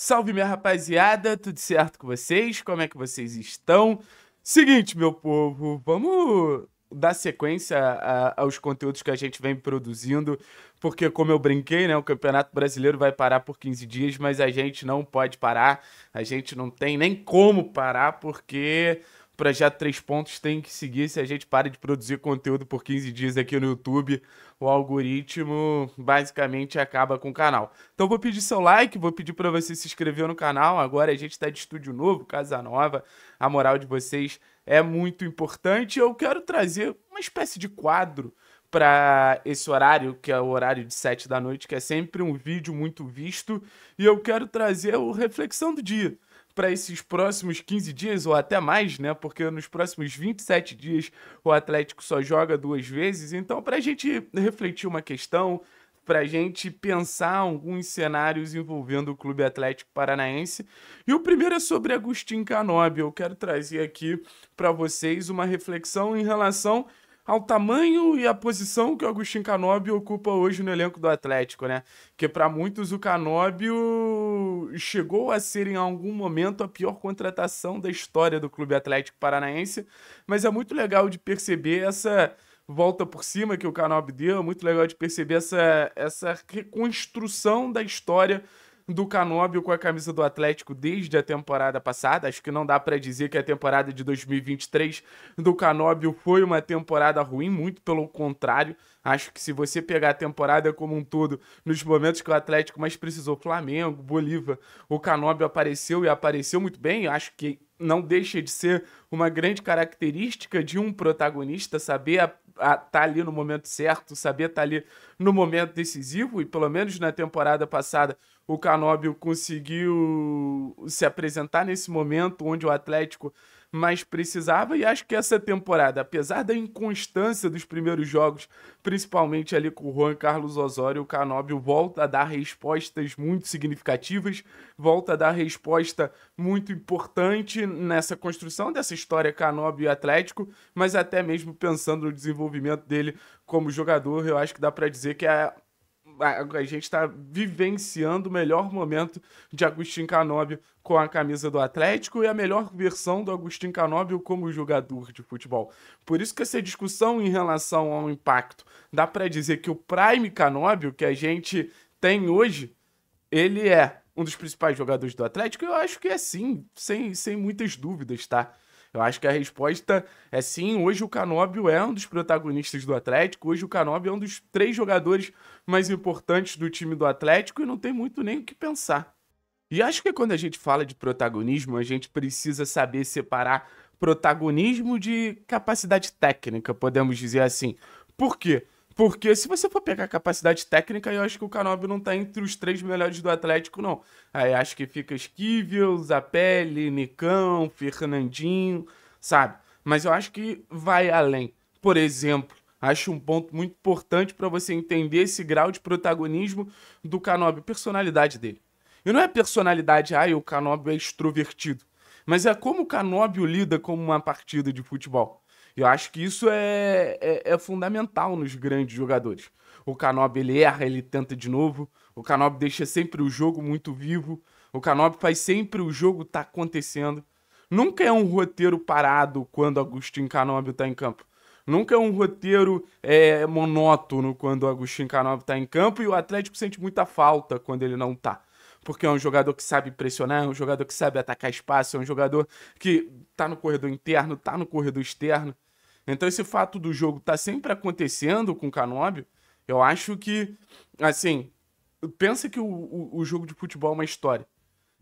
Salve minha rapaziada, tudo certo com vocês? Como é que vocês estão? Seguinte, meu povo, vamos dar sequência a, aos conteúdos que a gente vem produzindo, porque como eu brinquei, né, o Campeonato Brasileiro vai parar por 15 dias, mas a gente não pode parar, a gente não tem nem como parar, porque Projeto 3 Pontos tem que seguir se a gente para de produzir conteúdo por 15 dias aqui no YouTube o algoritmo basicamente acaba com o canal. Então vou pedir seu like, vou pedir para você se inscrever no canal. Agora a gente está de estúdio novo, casa nova. A moral de vocês é muito importante. Eu quero trazer uma espécie de quadro para esse horário, que é o horário de 7 da noite, que é sempre um vídeo muito visto, e eu quero trazer o reflexão do dia para esses próximos 15 dias, ou até mais, né? Porque nos próximos 27 dias o Atlético só joga duas vezes. Então, para a gente refletir uma questão, para a gente pensar alguns cenários envolvendo o Clube Atlético Paranaense. E o primeiro é sobre Agostinho Canobi. Eu quero trazer aqui para vocês uma reflexão em relação ao tamanho e a posição que o Agostinho Canóbio ocupa hoje no elenco do Atlético, né? Que para muitos o Canóbio chegou a ser em algum momento a pior contratação da história do Clube Atlético Paranaense, mas é muito legal de perceber essa volta por cima que o Canóbio deu, é muito legal de perceber essa, essa reconstrução da história do Canóbio com a camisa do Atlético desde a temporada passada. Acho que não dá para dizer que a temporada de 2023 do Canóbio foi uma temporada ruim, muito pelo contrário. Acho que se você pegar a temporada como um todo, nos momentos que o Atlético mais precisou, Flamengo, Bolívar, o Canóbio apareceu e apareceu muito bem. Acho que não deixa de ser uma grande característica de um protagonista saber estar tá ali no momento certo, saber estar tá ali no momento decisivo, e pelo menos na temporada passada o Canóbio conseguiu se apresentar nesse momento onde o Atlético mais precisava. E acho que essa temporada, apesar da inconstância dos primeiros jogos, principalmente ali com o Juan Carlos Osório, o Canóbio volta a dar respostas muito significativas, volta a dar resposta muito importante nessa construção dessa história Canóbio e Atlético, mas até mesmo pensando no desenvolvimento dele como jogador, eu acho que dá para dizer que é a, gente está vivenciando o melhor momento de Agostinho Canóbio com a camisa do Atlético e a melhor versão do Agostinho Canóbio como jogador de futebol. Por isso que essa discussão em relação ao impacto, dá para dizer que o Prime Canóbio que a gente tem hoje, ele é um dos principais jogadores do Atlético? Eu acho que é sim, sem, sem muitas dúvidas, tá? Eu acho que a resposta é sim. Hoje o Canóbio é um dos protagonistas do Atlético. Hoje o Canóbio é um dos três jogadores mais importantes do time do Atlético e não tem muito nem o que pensar. E acho que quando a gente fala de protagonismo, a gente precisa saber separar protagonismo de capacidade técnica, podemos dizer assim. Por quê? Porque se você for pegar capacidade técnica, eu acho que o Canóbio não tá entre os três melhores do Atlético, não. Aí acho que fica Esquivel, Zapelli, Nicão, Fernandinho, sabe? Mas eu acho que vai além. Por exemplo, acho um ponto muito importante para você entender esse grau de protagonismo do Canóbio, personalidade dele. E não é personalidade, ah, o Canóbio é extrovertido. Mas é como o Canóbio lida com uma partida de futebol. Eu acho que isso é, é, é fundamental nos grandes jogadores. O Canob ele erra, ele tenta de novo. O Canob deixa sempre o jogo muito vivo. O Canob faz sempre o jogo tá acontecendo. Nunca é um roteiro parado quando Agostinho Canob está em campo. Nunca é um roteiro é, monótono quando o Agostinho Canob está em campo e o Atlético sente muita falta quando ele não tá porque é um jogador que sabe pressionar, é um jogador que sabe atacar espaço, é um jogador que tá no corredor interno, tá no corredor externo. Então esse fato do jogo tá sempre acontecendo com o Canóbio, eu acho que, assim, pensa que o, o, o, jogo de futebol é uma história.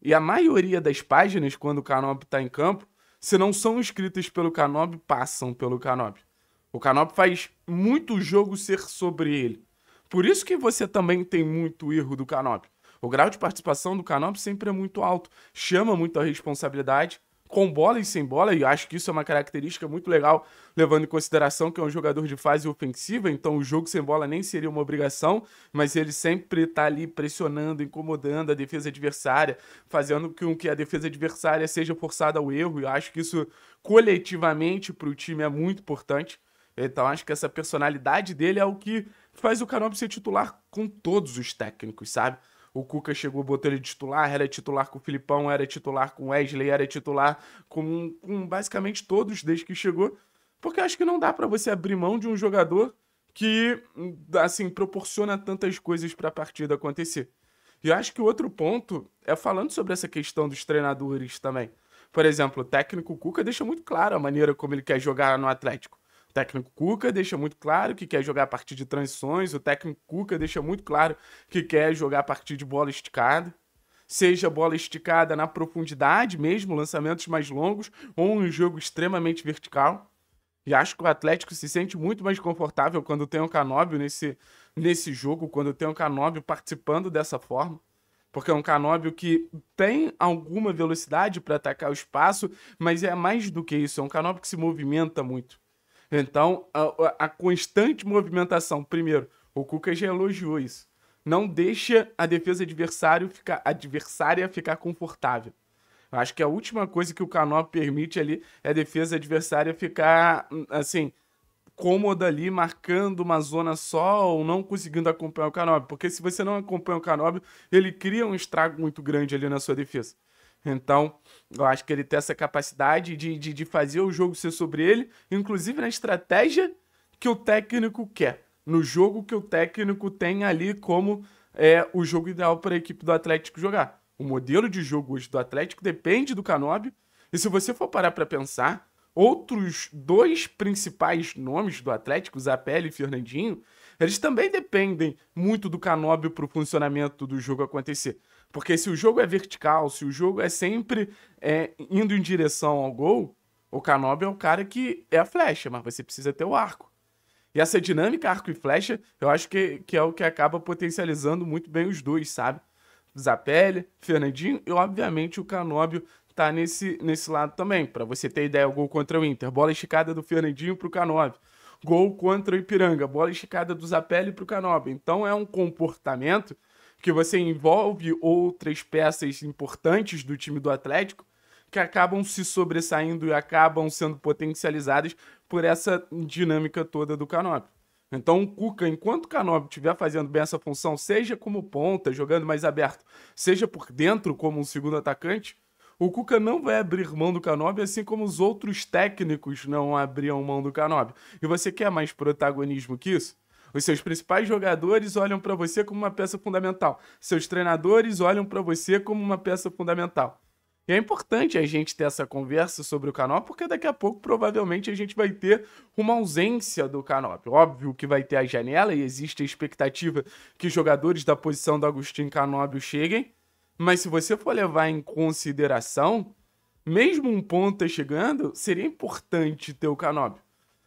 E a maioria das páginas, quando o Canóbio tá em campo, se não são escritas pelo Canóbio, passam pelo Canóbio. O Canóbio faz muito jogo ser sobre ele. Por isso que você também tem muito erro do Canóbio. O grau de participação do Canóbio sempre é muito alto, chama muito a responsabilidade, com bola e sem bola, e acho que isso é uma característica muito legal, levando em consideração que é um jogador de fase ofensiva, então o jogo sem bola nem seria uma obrigação, mas ele sempre está ali pressionando, incomodando a defesa adversária, fazendo com que a defesa adversária seja forçada ao erro, e acho que isso coletivamente para o time é muito importante. Então acho que essa personalidade dele é o que faz o Canopy ser titular com todos os técnicos, sabe? O Cuca chegou, botou ele titular, era titular com o Filipão, era titular com o Wesley, era titular com, com basicamente todos desde que chegou. Porque acho que não dá para você abrir mão de um jogador que, assim, proporciona tantas coisas para a partida acontecer. E acho que outro ponto é falando sobre essa questão dos treinadores também. Por exemplo, o técnico Cuca deixa muito claro a maneira como ele quer jogar no Atlético. Técnico Cuca deixa muito claro que quer jogar a partir de transições, o técnico Cuca deixa muito claro que quer jogar a partir de bola esticada. Seja bola esticada na profundidade mesmo, lançamentos mais longos, ou um jogo extremamente vertical. E acho que o Atlético se sente muito mais confortável quando tem o Canóbio nesse, nesse jogo, quando tem o Canóbio participando dessa forma porque é um Canóbio que tem alguma velocidade para atacar o espaço, mas é mais do que isso, é um Canóbio que se movimenta muito. Então, a, a constante movimentação, primeiro, o Cuca já elogiou isso. Não deixa a defesa adversário ficar, adversária ficar confortável. Eu acho que a última coisa que o Canóbio permite ali é a defesa adversária ficar, assim, cômoda ali, marcando uma zona só ou não conseguindo acompanhar o Canóbio. Porque se você não acompanha o Canóbio, ele cria um estrago muito grande ali na sua defesa. Então, eu acho que ele tem essa capacidade de, de, de fazer o jogo ser sobre ele, inclusive na estratégia que o técnico quer. No jogo que o técnico tem ali como é o jogo ideal para a equipe do Atlético jogar. O modelo de jogo hoje do Atlético depende do Canóbio. E se você for parar para pensar, outros dois principais nomes do Atlético, Zapelli e Fernandinho, eles também dependem muito do Canóbio para o funcionamento do jogo acontecer. Porque se o jogo é vertical, se o jogo é sempre é, indo em direção ao gol, o Canóbio é o cara que é a flecha, mas você precisa ter o arco. E essa dinâmica arco e flecha, eu acho que, que é o que acaba potencializando muito bem os dois, sabe? Zapelli, Fernandinho e, obviamente, o Canóbio tá nesse, nesse lado também. Para você ter ideia, o gol contra o Inter, bola esticada do Fernandinho pro Canove. Gol contra o Ipiranga, bola esticada do Zapelli pro Canove. Então é um comportamento que você envolve outras peças importantes do time do Atlético que acabam se sobressaindo e acabam sendo potencializadas por essa dinâmica toda do Canóbio. Então, o Cuca, enquanto o Canóbio estiver fazendo bem essa função, seja como ponta, jogando mais aberto, seja por dentro como um segundo atacante, o Cuca não vai abrir mão do Canobi, assim como os outros técnicos não abriam mão do Canobi. E você quer mais protagonismo que isso? Os seus principais jogadores olham para você como uma peça fundamental. Seus treinadores olham para você como uma peça fundamental. E é importante a gente ter essa conversa sobre o Canop, porque daqui a pouco provavelmente a gente vai ter uma ausência do Canop. Óbvio que vai ter a janela e existe a expectativa que jogadores da posição do Agostinho Canóbio cheguem, mas se você for levar em consideração, mesmo um ponta chegando, seria importante ter o Canóbio.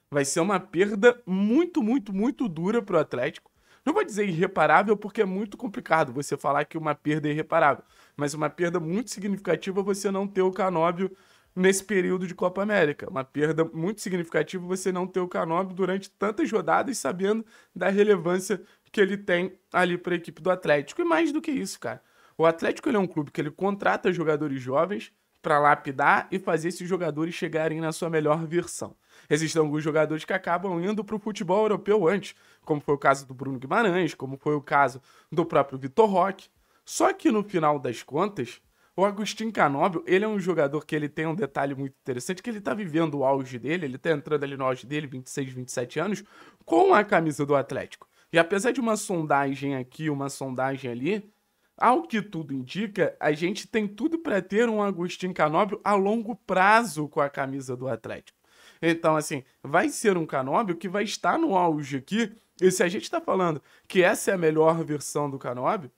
Vai ser uma perda muito, muito, muito dura para o Atlético. Não vou dizer irreparável, porque é muito complicado você falar que uma perda é irreparável. Mas uma perda muito significativa você não ter o Canóbio nesse período de Copa América. Uma perda muito significativa você não ter o Canóbio durante tantas rodadas, sabendo da relevância que ele tem ali para a equipe do Atlético. E mais do que isso, cara. O Atlético é um clube que ele contrata jogadores jovens para lapidar e fazer esses jogadores chegarem na sua melhor versão. Existem alguns jogadores que acabam indo para o futebol europeu antes, como foi o caso do Bruno Guimarães, como foi o caso do próprio Vitor Roque. Só que no final das contas, o Agostinho Canóbio, ele é um jogador que ele tem um detalhe muito interessante, que ele está vivendo o auge dele, ele está entrando ali no auge dele, 26, 27 anos, com a camisa do Atlético. E apesar de uma sondagem aqui, uma sondagem ali, ao que tudo indica, a gente tem tudo para ter um Agostinho Canóbio a longo prazo com a camisa do Atlético. Então, assim, vai ser um Canóbio que vai estar no auge aqui. E se a gente está falando que essa é a melhor versão do Canóbio,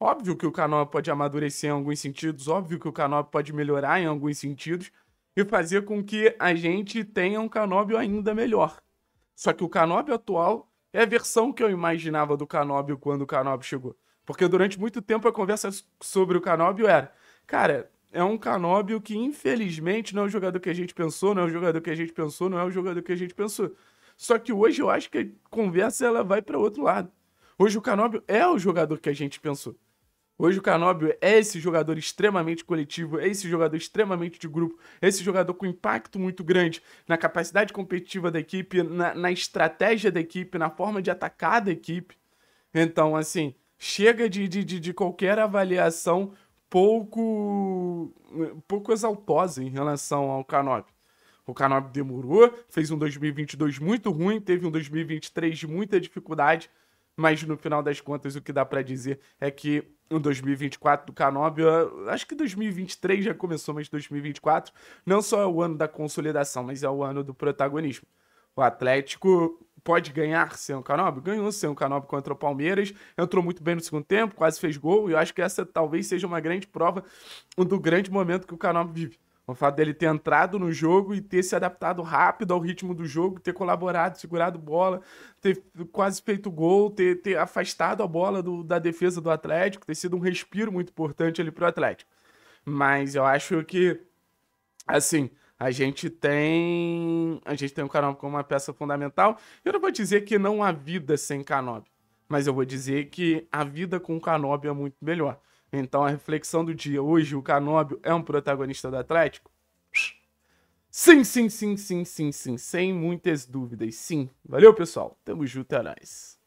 óbvio que o Canóbio pode amadurecer em alguns sentidos, óbvio que o Canóbio pode melhorar em alguns sentidos e fazer com que a gente tenha um Canóbio ainda melhor. Só que o Canóbio atual é a versão que eu imaginava do Canóbio quando o Canóbio chegou. Porque durante muito tempo a conversa sobre o Canóbio era, cara, é um Canóbio que infelizmente não é o jogador que a gente pensou, não é o jogador que a gente pensou, não é o jogador que a gente pensou. Só que hoje eu acho que a conversa ela vai para outro lado. Hoje o Canóbio é o jogador que a gente pensou. Hoje o Canóbio é esse jogador extremamente coletivo, é esse jogador extremamente de grupo, é esse jogador com impacto muito grande na capacidade competitiva da equipe, na, na estratégia da equipe, na forma de atacar da equipe. Então, assim, chega de, de, de, de qualquer avaliação pouco, pouco exaltosa em relação ao Canóbio. O Canóbio demorou, fez um 2022 muito ruim, teve um 2023 de muita dificuldade, mas no final das contas o que dá para dizer é que o 2024 do Canóbio, acho que 2023 já começou, mas 2024 não só é o ano da consolidação, mas é o ano do protagonismo. O Atlético pode ganhar sem o Canóbio? Ganhou sem o Canóbio contra o Palmeiras, entrou muito bem no segundo tempo, quase fez gol, e eu acho que essa talvez seja uma grande prova do grande momento que o Canóbio vive. O fato dele ter entrado no jogo e ter se adaptado rápido ao ritmo do jogo, ter colaborado, segurado bola, ter quase feito gol, ter, ter afastado a bola do, da defesa do Atlético, ter sido um respiro muito importante ali pro Atlético. Mas eu acho que, assim, a gente tem. A gente tem o Canobi como uma peça fundamental. Eu não vou dizer que não há vida sem Canobi, mas eu vou dizer que a vida com o Canobi é muito melhor. Então a reflexão do dia, hoje o Canóbio é um protagonista do Atlético? Sim, sim, sim, sim, sim, sim, sem muitas dúvidas, sim. Valeu, pessoal. Tamo junto, é nóis.